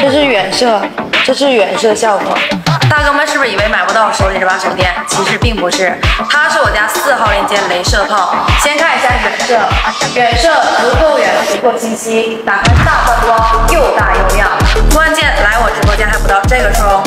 这是远射，这是远射效果。大哥们是不是以为买不到手里这把手电？其实并不是，它是我家四号链接镭射炮。先看一下远射，远射足够远，足够清晰，打开大灯光，又大又亮。关键来我直播间还不到这个时候。